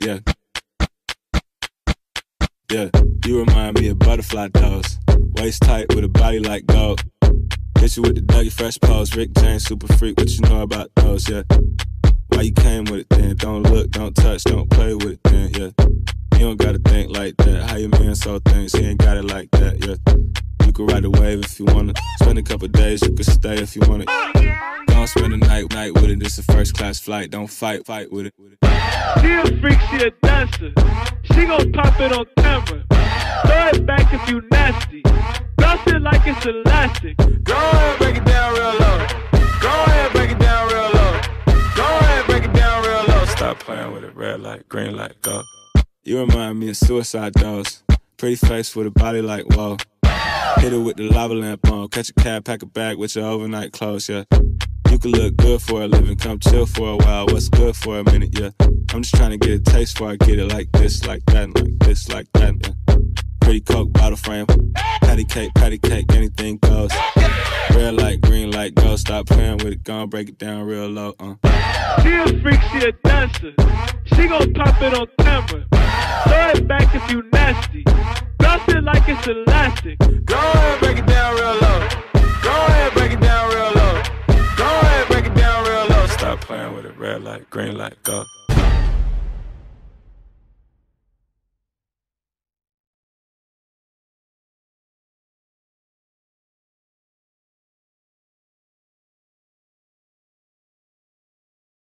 Yeah. Yeah, you remind me of butterfly dolls. Waist tight with a body like gold. Hit you with the Dougie Fresh pose. Rick James, super freak. What you know about those? Yeah. Why you came with it then? Don't look, don't touch, don't play with it then. Yeah. You don't gotta think like that. How your man saw things, he ain't got it like that. Yeah. You can ride the wave if you wanna. Spend a couple days, you can stay if you wanna. Don't spend a night night with it. This a first class flight. Don't fight, fight with it. She a freak, she a dancer. She gon' pop it on camera. Throw it back if you nasty. Bounce it like it's elastic. Go ahead, break it down real low. Go ahead, break it down real low. Go ahead, break it down real low. Stop playing with it. Red light, green light, go. You remind me of suicide dolls. Pretty face with a body like whoa. Hit it with the lava lamp on. Catch a cab, pack a bag with your overnight clothes, yeah. You can look good for a living, come chill for a while. What's good for a minute, yeah. I'm just trying to get a taste for I get it like this, like that, and like this, like that. Yeah. Pretty coke bottle frame, patty cake, patty cake, anything goes. Red light, green light, go. Stop playing with it, gon' break it down real low. Uh. She a freak, she a dancer. She gon' pop it on camera. Throw it back if you nasty. Bounce it like it's elastic. Go ahead, break it down real low. Red light, green light, go.